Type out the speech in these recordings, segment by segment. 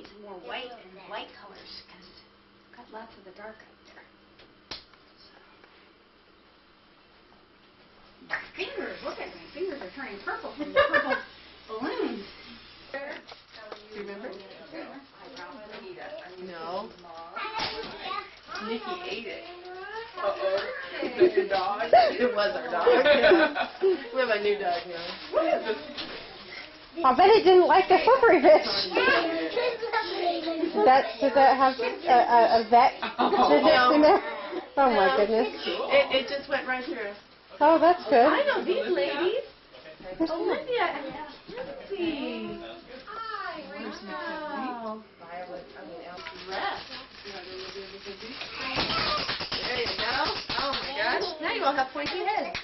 need some more white and white colors because got lots of the dark up there. So. My fingers, look at my fingers are turning purple from the purple balloons. Do you remember? No. Nikki ate it. Uh-oh. Is that your dog? It was our dog. Yeah. We have a new dog now. What is this? I bet it didn't like the slippery fish. That did that have a, a, a vet visit in there? Oh my goodness. It, it just went right through. Oh, that's good. I know these ladies. Olivia and Elsie. Wow. Violet, I mean, Elsie. There you go. Oh my gosh. Now you all have pointy heads.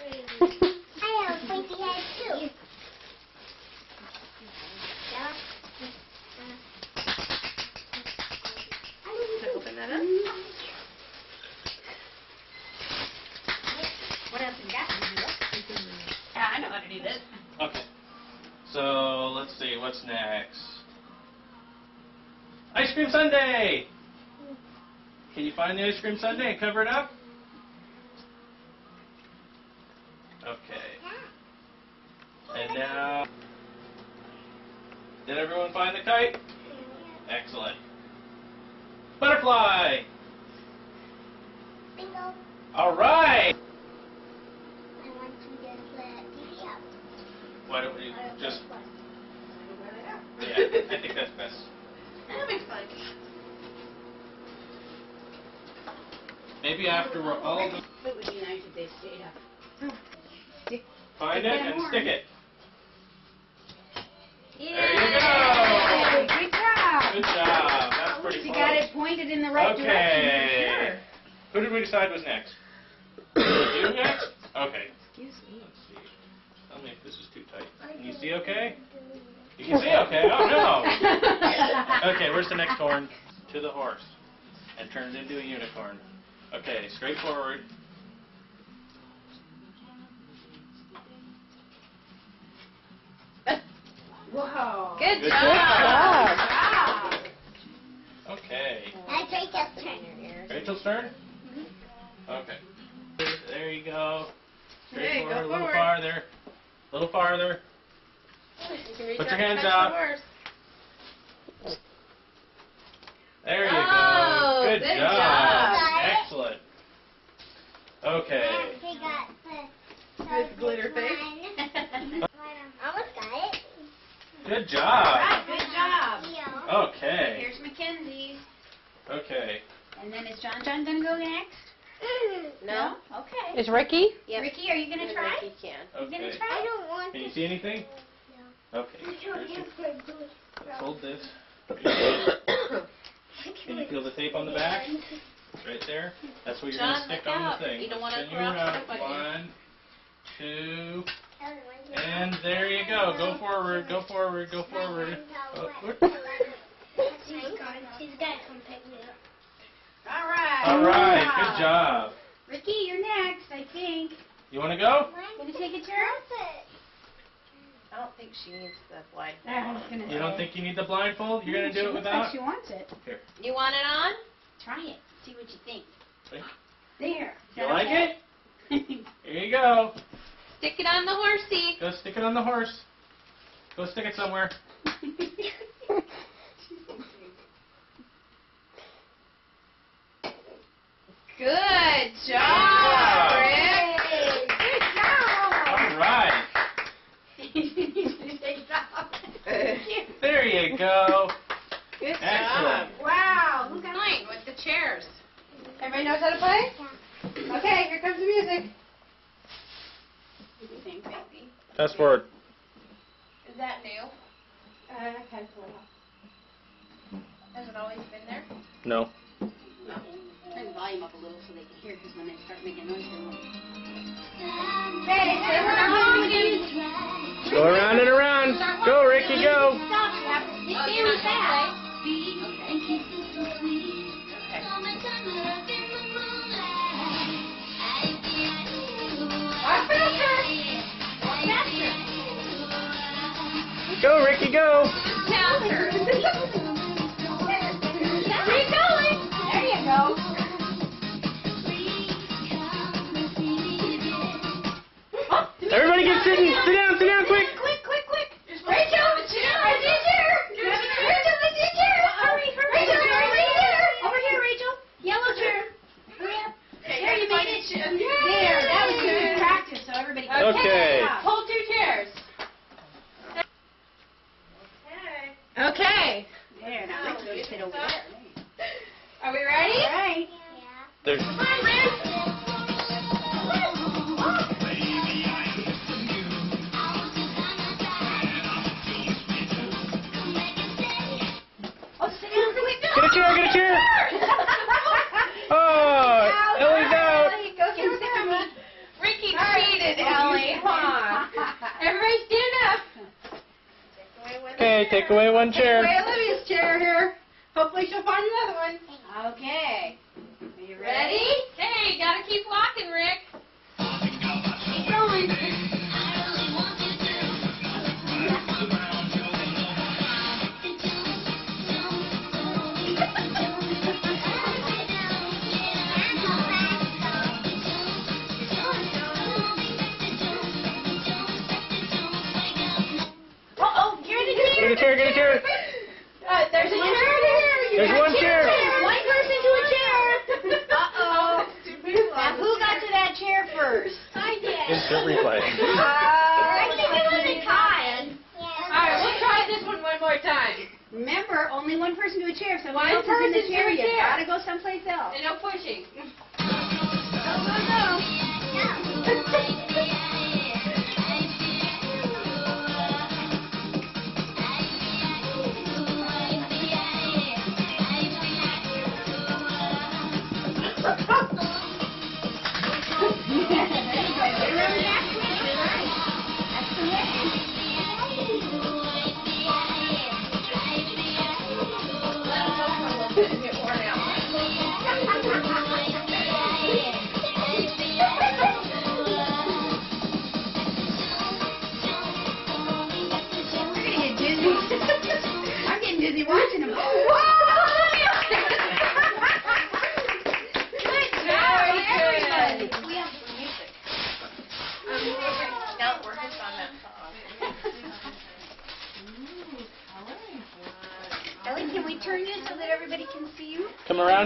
So let's see, what's next? Ice cream sundae! Can you find the ice cream sundae and cover it up? Okay. And now, did everyone find the kite? Excellent. Butterfly! Bingo. All right! I think that's best. That'll be fun. Maybe after we're all done. It would be nice if they stayed up. Find it and horn. stick it. Yeah. you go. Good job. Good job. That's pretty She close. got it pointed in the right Okay. direction Who did we decide was next? you next? Okay. Excuse me. Let's see. Tell me if this is too tight. Can you see okay? You can see okay? Oh no. Okay, where's the next horn? To the horse. And turns into a unicorn. Okay, straight forward. Whoa. Good, Good job. job. Wow. Okay. That's Rachel's turn. Rachel's turn? Mm-hmm. Okay. There you go. Straight There you go, forward, a little farther. A little farther. You Put your hands touch the There you Oh, go. Good, good job. job. Excellent. Okay. We got the, Good glitter face. Almost got it. Good job. right, good job. Okay. Here's Mackenzie. Okay. And then is John John gonna go next? No? Okay. Is Ricky? Yep. Ricky, are you gonna try? Ricky can. You gonna Okay. try? I don't want Can you see anything? No. Okay. You don't Here's your- have to do it. Let's hold this. Can you feel the tape on the back? Right there? That's what you're going to stick on out. the thing. You don't wanna Spin around. it up on you. One, two, and there you go. Go forward, go forward, go forward. Oh, whoop. She's gonna come pick me up. All right. All right, good job. Ricky, you're next, I think. You want to go? Gonna take a turn? I don't think she needs the blind. I was gonna You don't think you need the blindfold? You're going to do it She looks like without? She wants it. Here. You want it on? Try it. See what you think. See? There. Is You that like okay? it? Here you go. Stick it on the horsey. Go stick it on the horse. Go stick it somewhere. Good job, job. Rick. Good job. All right. There you go. Good job. Wow, look at Playing with the chairs. Everybody knows how to play? Okay, here comes the music. Same baby. Fast forward. Is that new? Uh, kind of. Has it always been there? No. Turn the volume up a little so they can hear, because when they start making noise, they won't. Ready, say we're not home again. Go around and around. Go, Ricky, go. Stop, you have to sit Oh, there you're with not that. gonna Walk faster. Walk faster. Go, Ricky, go. play? Everybody get sitting. Sit down, sit down, quick. Get a chair, get a chair! Oh, Ellie's out. Go sit with Mommy. Ricky cheated, Ellie. Come on. Everybody stand up. Okay, take away one chair. Wait, Olivia's chair here. Hopefully she'll find another one. Okay. Are you Ready? ready? Hey, gotta keep walking, Rick. Keep going. There's got one chair. One person to a chair. Uh-oh. Now, who got to that chair first? I did. Instant replay. Uh, I think it was a tie. Alright, we'll try this one one more time. Remember, only one person to a chair. If someone One else is in the person to chair, you chair. gotta go someplace else. And no pushing. We're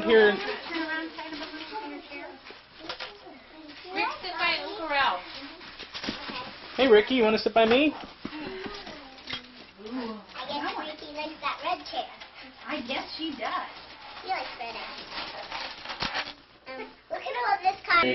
your chair. Rick, sit by Uncle Ralph. Hey, Ricky, you want to sit by me? I guess Ricky likes that red chair. I guess she does. He likes red. Um, look at all this card.